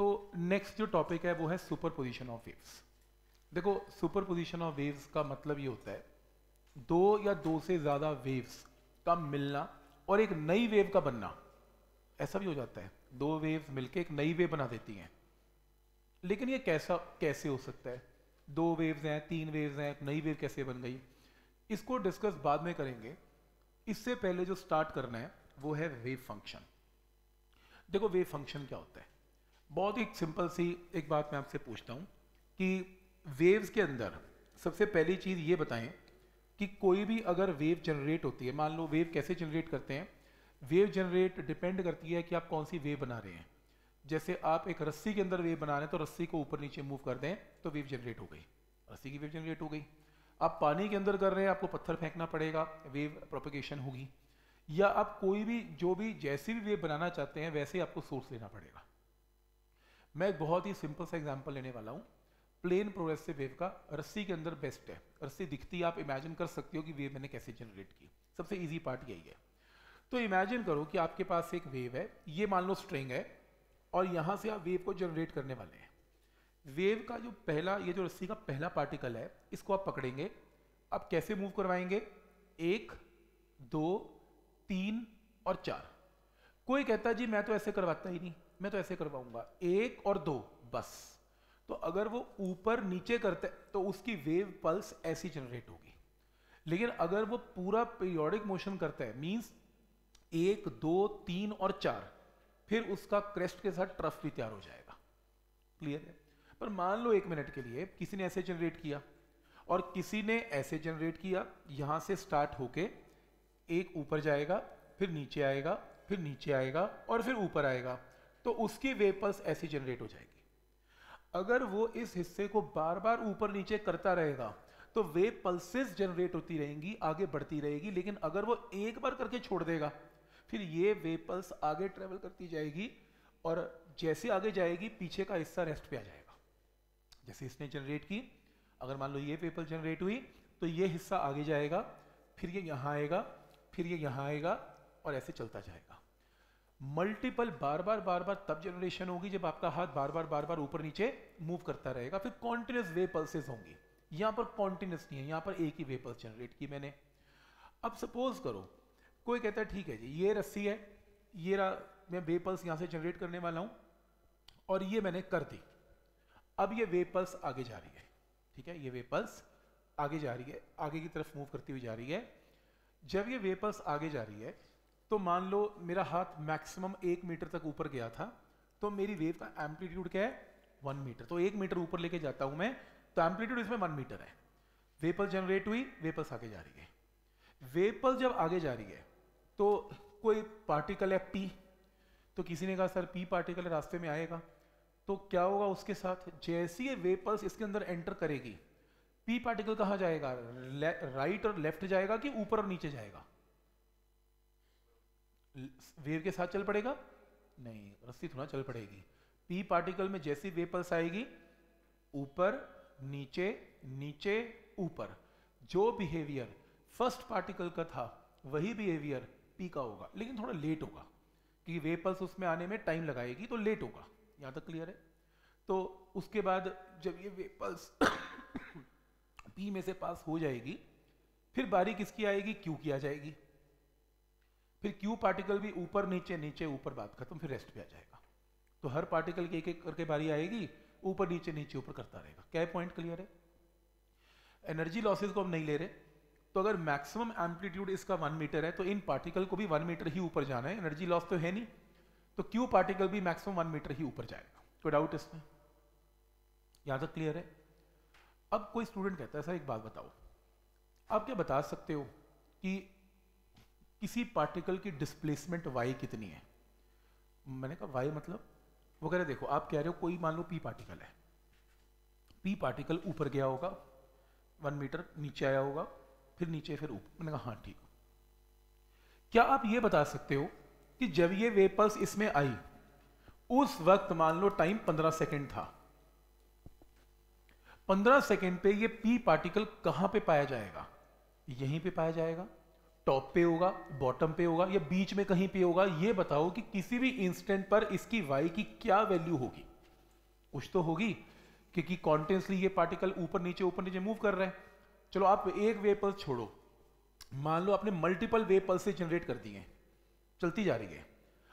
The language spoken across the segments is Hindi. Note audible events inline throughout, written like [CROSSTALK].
तो नेक्स्ट जो टॉपिक है, वो है सुपर पोजिशन ऑफ़ वेव्स देखो सुपर पोजिशन ऑफ़ वेव्स का मतलब ये होता है, दो या दो से ज़्यादा वेव्स का मिलना और एक नई वेव का बनना। ऐसा भी हो जाता है। दो वेव्स मिलके एक नई वेव बना देती हैं। लेकिन ये कैसा, कैसे हो सकता है? दो वेव्स हैं, तीन वेव्स हैं, एक नई वेव कैसे बन गई? इसको डिस्कस बाद में करेंगे। इससे पहले जो स्टार्ट करना है, वो है वेव फ़ंक्शन देखो वेव फ़ंक्शन क्या होता है? बहुत ही सिंपल सी एक बात मैं आपसे पूछता हूँ कि वेव्स के अंदर सबसे पहली चीज़ ये बताएँ कि कोई भी अगर वेव जनरेट होती है, मान लो वेव कैसे जनरेट करते हैं? वेव जनरेट डिपेंड करती है कि आप कौन सी वेव बना रहे हैं। जैसे आप एक रस्सी के अंदर वेव बना रहे हैं तो रस्सी को ऊपर नीचे मूव कर दें तो वेव जनरेट हो गई। रस्सी की वेव जनरेट हो गई। आप पानी के अंदर कर रहे हैं, आपको पत्थर फेंकना पड़ेगा वेव प्रोपिगेशन होगी। या आप कोई भी, जो भी, जैसी भी वेव बनाना चाहते हैं, वैसे ही आपको सोर्स लेना पड़ेगा। मैं एक बहुत ही सिंपल सा एग्ज़ाम्पल लेने वाला हूँ। प्लेन प्रोग्रेसिव वेव का रस्सी के अंदर बेस्ट है। रस्सी दिखती है, आप इमेजिन कर सकते हो कि वेव मैंने कैसे जनरेट की। सबसे ईजी पार्ट यही है। तो इमेजिन करो कि आपके पास एक वेव है, ये मान लो स्ट्रिंग है, और यहाँ से आप वेव को जनरेट करने वाले हैं। वेव का जो पहला, ये जो रस्सी का पहला पार्टिकल है, इसको आप पकड़ेंगे। आप कैसे मूव करवाएँगे? एक, दो, तीन और चार। कोई कहता जी, मैं तो ऐसे करवाता ही नहीं। मैं तो ऐसे करवाऊँगा। एक और दो, बस। तो अगर वो ऊपर नीचे करते तो उसकी वेव पल्स ऐसी जनरेट होगी। लेकिन अगर वो पूरा पीरियोडिक मोशन करता है मींस एक, दो, तीन और चार, फिर उसका क्रेस्ट के साथ ट्रफ भी तैयार हो जाएगा। क्लियर है? पर मान लो एक मिनट के लिए, किसी ने ऐसे जनरेट किया, और किसी ने ऐसे जनरेट किया, यहाँ से स्टार्ट होके एक ऊपर जाएगा, फिर नीचे आएगा, फिर नीचे आएगा, और फिर ऊपर आएगा। तो उसकी वेपर्स ऐसी जनरेट हो जाएगी। अगर वो इस हिस्से को बार बार ऊपर नीचे करता रहेगा तो वेव पल्सेस जनरेट होती रहेंगी, आगे बढ़ती रहेगी, लेकिन अगर वो एक बार करके छोड़ देगा, फिर ये वेव पल्स आगे ट्रेवल करती जाएगी और जैसे आगे जाएगी, पीछे का हिस्सा रेस्ट पे आ जाएगा। जैसे इसने जनरेट की, अगर मान लो ये वेपल जनरेट हुई तो ये हिस्सा आगे जाएगा, फिर ये यहाँ आएगा, फिर ये यहाँ आएगा और ऐसे चलता जाएगा। मल्टीपल बार बार बार बार तब जनरेशन होगी जब आपका हाथ बार बार बार बार ऊपर नीचे मूव करता रहेगा। फिर कॉन्टिन्यूस वे पल्सेस होंगी। यहाँ पर कॉन्टिन्यूस नहीं है, यहाँ पर एक ही वे पल्स जनरेट की मैंने। अब सपोज़ करो, कोई कहता है, ठीक है जी, ये रस्सी है, ये रहा मैं वे पल्स यहाँ से जनरेट करने वाला हूँ, और ये मैंने कर दी। अब ये वे पल्स आगे जा रही है। ठीक है, ये वे पल्स आगे जा रही है, आगे की तरफ़ मूव करती हुई जा रही है। जब ये वे पल्स आगे जा रही है तो मान लो मेरा हाथ मैक्सिमम एक मीटर तक ऊपर गया था तो मेरी वेव का एम्पलीट्यूड क्या है? वन मीटर तो एक मीटर ऊपर लेके जाता हूँ मैं तो एम्पलीट्यूड इसमें वन मीटर है। वेपल जनरेट हुई वेपल्स आगे जा रही है। वेपल जब आगे जा रही है तो कोई पार्टिकल है पी तो किसी ने कहा, सर पी पार्टिकल रास्ते में आएगा। तो क्या होगा उसके साथ? जैसी ये वेपल्स इसके अंदर एंटर करेगी पी पार्टिकल कहा जाएगा? राइट और लेफ़्ट जाएगा कि ऊपर और नीचे जाएगा? वेव के साथ चल पड़ेगा? नहीं, रस्सी थोड़ा चल पड़ेगी। पी पार्टिकल में जैसी वेव पल्स आएगी, ऊपर, नीचे नीचे, ऊपर। जो बिहेवियर फ़र्स्ट पार्टिकल का था, वही बिहेवियर पी का होगा। लेकिन थोड़ा लेट होगा, क्योंकि वेव पल्स उसमें आने में टाइम लगाएगी तो लेट होगा। यहाँ तक क्लियर है? तो उसके बाद जब ये वेव पल्स [COUGHS] पी में से पास हो जाएगी, फिर बारी किसकी आएगी? क्यू की आ जाएगी। फिर क्यू पार्टिकल भी ऊपर नीचे नीचे ऊपर बात खत्म, फिर रेस्ट पे आ जाएगा। तो हर पार्टिकल की एक एक करके बारी आएगी, ऊपर नीचे नीचे ऊपर करता रहेगा। क्या पॉइंट क्लियर है? एनर्जी लॉसेज को हम नहीं ले रहे। तो अगर मैक्सिमम एम्पलीट्यूड इसका वन मीटर है तो इन पार्टिकल को भी वन मीटर ही ऊपर जाना है। एनर्जी लॉस तो है नहीं। तो क्यू पार्टिकल भी मैक्सिमम वन मीटर ही ऊपर जाएगा। कोई डाउट इसमें? यहाँ तक क्लियर है? अब कोई स्टूडेंट कहता है, सर, एक बात बताओ। आप क्या बता सकते हो कि किसी पार्टिकल की डिस्प्लेसमेंट वाई कितनी है? मैंने कहा वाई मतलब? वो कह रहे, देखो, आप कह रहे हो कोई मान लो पी पार्टिकल है। पी पार्टिकल ऊपर गया होगा वन मीटर नीचे आया होगा, फिर नीचे, फिर ऊपर। मैंने कहा हाँ ठीक क्या आप ये बता सकते हो कि जब ये वेपर्स इसमें आई, उस वक्त मान लो टाइम पंद्रह सेकेंड था, पंद्रह सेकेंड पे ये पी पार्टिकल कहाँ पे पाया जाएगा? यहीं पे पाया जाएगा। टॉप पे होगा, बॉटम पे होगा या बीच में कहीं पे होगा, ये बताओ कि किसी भी इंस्टेंट पर इसकी वाई की क्या वैल्यू होगी। कुछ तो होगी, क्योंकि कॉन्टेंसली ये पार्टिकल ऊपर नीचे ऊपर नीचे मूव कर रहे हैं। चलो आप एक वेव पल्स छोड़ो। मान लो आपने मल्टीपल वेव पल्स जनरेट कर दिए चलती जा रही है।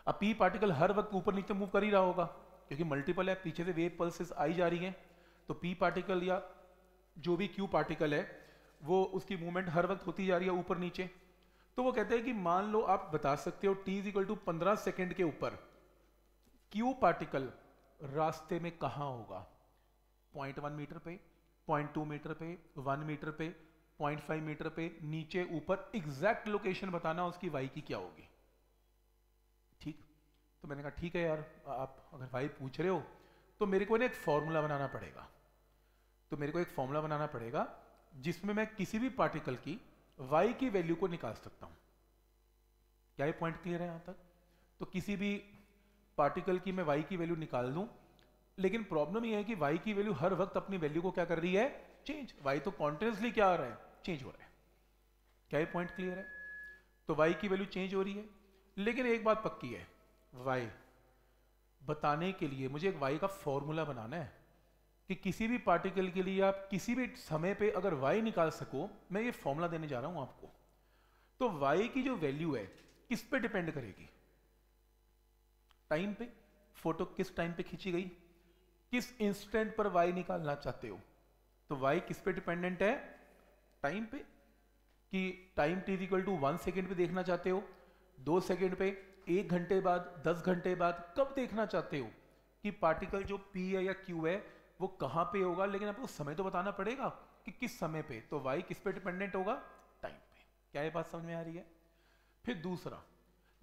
अब पी पार्टिकल हर वक्त ऊपर नीचे मूव कर ही रहा होगा, क्योंकि मल्टीपल है, पीछे से वेव पल्सेस आई जा रही हैं। तो पी पार्टिकल या जो भी क्यू पार्टिकल है, वो उसकी मूवमेंट हर वक्त होती जा रही है ऊपर नीचे। तो वो कहते हैं कि मान लो आप बता सकते हो टी इक्वल टू पंद्रह सेकेंड के ऊपर क्यू पार्टिकल रास्ते में कहाँ होगा? पॉइंट वन मीटर पे पॉइंट टू मीटर पे वन मीटर पे पॉइंट फाइव मीटर पे, नीचे, ऊपर एग्जैक्ट लोकेशन बताना उसकी वाई की क्या होगी। ठीक? तो मैंने कहा, ठीक है यार, आप अगर वाई पूछ रहे हो तो मेरे को ना एक फॉर्मूला बनाना पड़ेगा। तो मेरे को एक फॉर्मूला बनाना पड़ेगा, जिसमें मैं किसी भी पार्टिकल की वाई की वैल्यू को निकाल सकता हूँ। क्या ये पॉइंट क्लियर है यहाँ तक? तो किसी भी पार्टिकल की मैं वाई की वैल्यू निकाल दूँ, लेकिन प्रॉब्लम ये है कि वाई की वैल्यू हर वक्त अपनी वैल्यू को क्या कर रही है? चेंज वाई तो कॉन्टिन्यूसली क्या आ रहा है? चेंज हो रहा है। क्या ये पॉइंट क्लियर है? तो वाई की वैल्यू चेंज हो रही है। लेकिन एक बात पक्की है वाई बताने के लिए मुझे एक वाई का फॉर्मूला बनाना है। कि किसी भी पार्टिकल के लिए आप किसी भी समय पे अगर वाई निकाल सको, मैं ये फॉर्मूला देने जा रहा हूँ आपको। तो वाई की जो वैल्यू है, किस पे डिपेंड करेगी? टाइम पे? फ़ोटो किस टाइम पे खींची गई? किस इंस्टेंट पर वाई निकालना चाहते हो? तो वाई किस पे डिपेंडेंट है? टाइम पे। कि time T equal to one second पे देखना चाहते हो, दो सेकेंड पे, एक घंटे बाद, दस घंटे बाद कब देखना चाहते हो कि पार्टिकल जो पी है या क्यू है वो कहाँ पे होगा लेकिन आपको समय तो बताना पड़ेगा कि किस समय पे। तो वाई किस पे डिपेंडेंट होगा? टाइम पे। क्या ये बात समझ में आ रही है? फिर दूसरा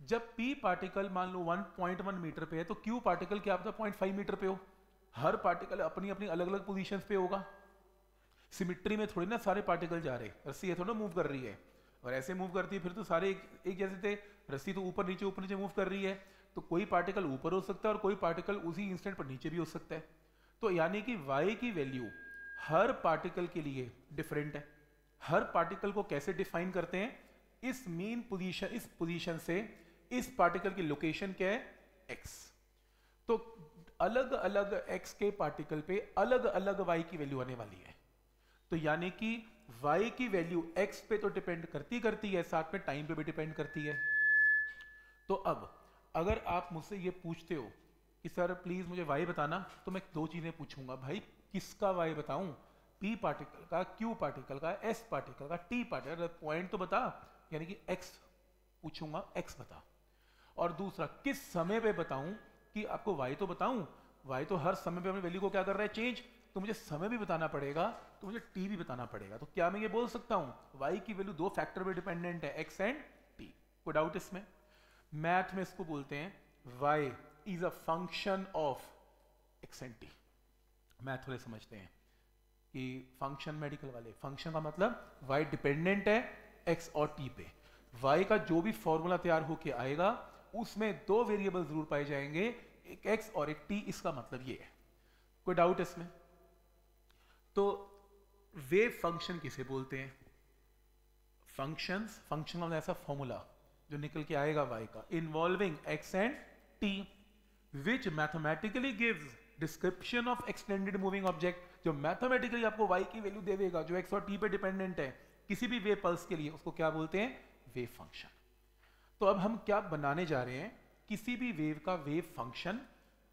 जब पी पार्टिकल मान लो 1.1 मीटर पे है तो क्यू पार्टिकल क्या आपका 0.5 मीटर पे हो? हर पार्टिकल अपनी अपनी अलग अलग पोजिशन पे होगा। सिमिट्री में थोड़ी ना सारे पार्टिकल जा रहे रस्सी ये थोड़ा मूव कर रही है। और ऐसे मूव करती है फिर तो सारे एक, एक जैसे थे। रस्सी तो ऊपर नीचे ऊपर नीचे मूव कर रही है। तो कोई पार्टिकल ऊपर हो सकता है और कोई पार्टिकल उसी इंस्टेंट पर नीचे भी हो सकता है। तो यानी कि y की वैल्यू हर पार्टिकल के लिए डिफरेंट है। हर पार्टिकल को कैसे डिफाइन करते हैं? इस मीन पोजीशन इस पोजीशन से इस पार्टिकल की लोकेशन क्या है? X तो अलग अलग x के पार्टिकल पे अलग अलग y की वैल्यू आने वाली है। तो यानी कि y की वैल्यू x पे तो डिपेंड करती करती है, साथ में टाइम पे भी डिपेंड करती है। तो अब, अगर आप मुझसे ये पूछते हो कि सर प्लीज़ मुझे वाई बताना तो मैं दो चीज़ें पूछूँगा। भाई, किसका वाई बताऊँ? पी पार्टिकल का क्यू पार्टिकल का एस पार्टिकल का टी पार्टिकल पॉइंट तो बता, यानी कि एक्स पूछूँगा एक्स बता। और दूसरा, किस समय पे बताऊँ कि आपको वाई तो बताऊँ? वाई तो हर समय पे अपनी वैल्यू को क्या कर रहा है? चेंज तो मुझे समय भी बताना पड़ेगा तो मुझे टी भी बताना पड़ेगा। तो क्या मैं ये बोल सकता हूँ? वाई की वैल्यू दो फैक्टर पे डिपेंडेंट है एक्स एंड टी कोई डाउट इसमें। मैथ में इसको बोलते हैं Y is a function of X and T math थोड़े समझते हैं कि फ़ंक्शन मेडिकल वाले फ़ंक्शन का मतलब वाई डिपेंडेंट है एक्स और टी पे। वाई का जो भी फॉर्मूला तैयार होके आएगा, उसमें दो वेरिएबल ज़रूर पाए जाएँगे, एक एक्स और एक टी इसका मतलब ये है। कोई डाउट इसमें? तो वेव फ़ंक्शन किसे बोलते हैं? फ़ंक्शंस फ़ंक्शन मतलब ऐसा फॉर्मूला जो निकल के आएगा वाई का involving X and T which mathematically gives description of extended moving object, जो मैथमेटिकली आपको y की वैल्यू दे देगा जो x और t पे डिपेंडेंट है, किसी भी वेव पल्स के लिए, उसको क्या बोलते हैं? वेव फ़ंक्शन तो अब हम क्या बनाने जा रहे हैं? किसी भी वेव का वेव फ़ंक्शन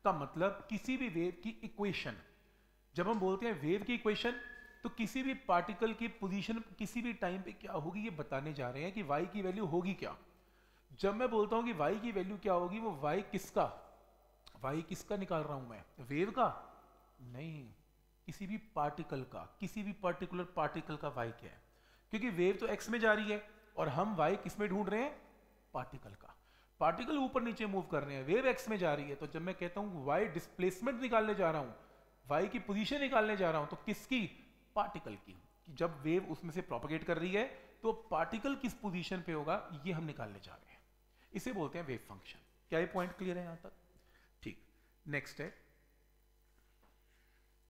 का मतलब किसी भी वेव की इक्वेशन जब हम बोलते हैं वेव की इक्वेशन तो किसी भी पार्टिकल की पोजीशन किसी भी टाइम पे क्या होगी, ये बताने जा रहे हैं कि y की वैल्यू होगी क्या. जब मैं बोलता हूँ कि y की वैल्यू क्या होगी, वो y किसका? वाई किसका निकाल रहा हूँ मैं? वेव का? नहीं। किसी भी पार्टिकल का, किसी भी पर्टिकुलर पार्टिकल का वाई क्या है? क्योंकि वेव तो एक्स में जा रही है और हम वाई किसमें ढूंढ रहे हैं? पार्टिकल का। पार्टिकल ऊपर नीचे मूव कर रहे हैं। वेव एक्स में जा रही है। तो जब मैं कहता हूँ वाई डिस्प्लेसमेंट निकालने जा रहा हूँ वाई की पोजीशन निकालने जा रहा हूँ तो किसकी? पार्टिकल की। कि जब वेव उसमें से प्रोपोगेट कर रही है तो पार्टिकल किस पोजीशन पे होगा, ये हम निकालने जा रहे हैं। इसे बोलते हैं वेव फ़ंक्शन क्या ये पॉइंट क्लियर है यहाँ तक? नेक्स्ट है